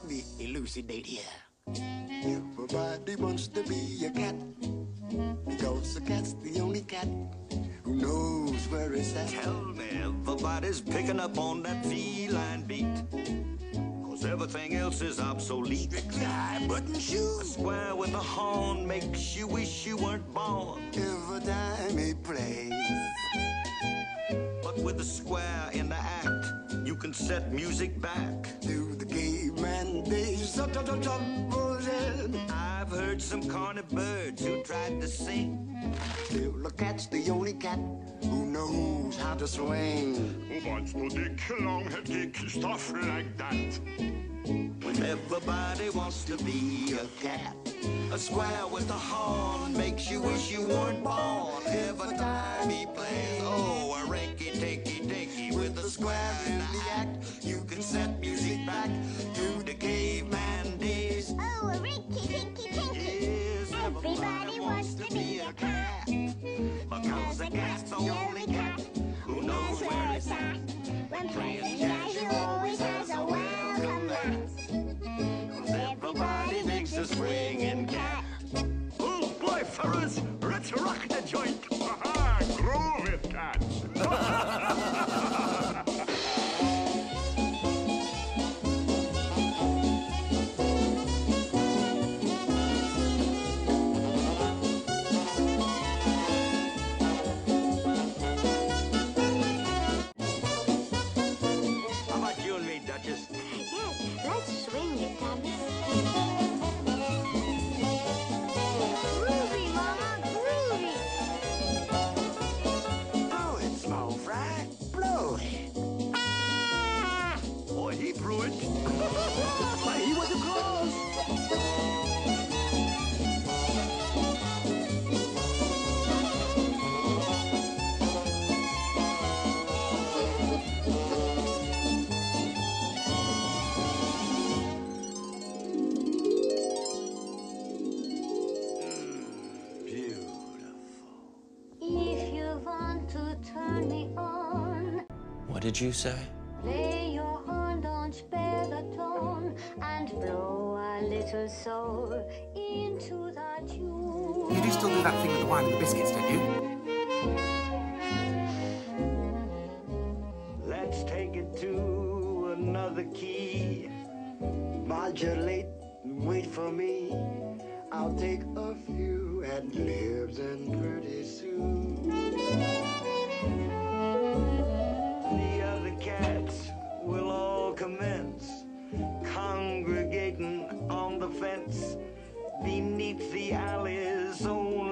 Let me elucidate here. Everybody wants to be a cat because a cat's the only cat who knows where it's at. Tell me, everybody's picking up on that feline beat. Cause everything else is obsolete. Strictly high button shoes. Square with a horn makes you wish you weren't born. Every time he plays. But with the square in the act, you can set music back. Caveman days. I've heard some corny birds who tried to sing. Still, the cat's the only cat who knows how to swing. Wants to dick, long head kick, stuff like that. When everybody wants to be a cat. A square with a horn makes you wish you weren't born. Every time he plays, oh, a rinky tinky dinky with a square in the act. You can set music back Boy, fellas, let's rock the joint. Aha, groove it, cats. How about you and me, Duchess? Yes, let's swing it, Thomas. What did you say? lay your hand on, spare the tone, and blow a little soul into the tune. You do still do that thing with the wine and the biscuits, don't you? Let's take it to another key. Modulate and wait for me. I'll take a few ad libs and pretty beneath the alley's. Only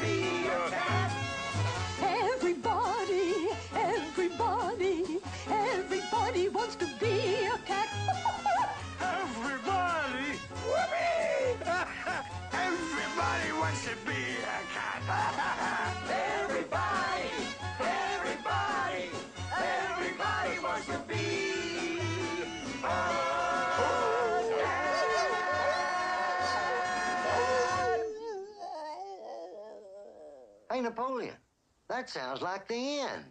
be Napoleon, that sounds like the end.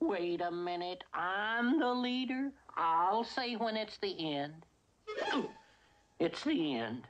Wait a minute. I'm the leader. I'll say when it's the end. It's the end.